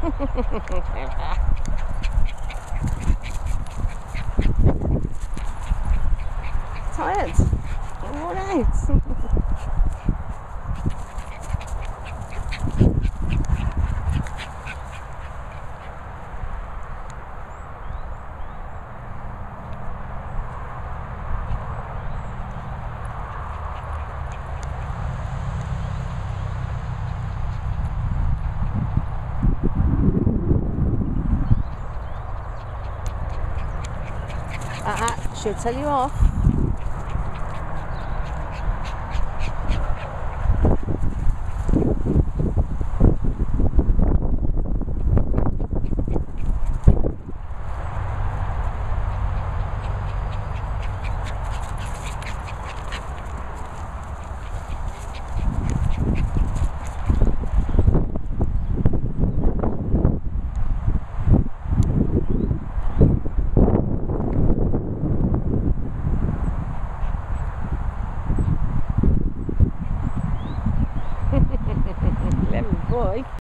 Tired. All right. Uh, uh, that should tell you off. boy.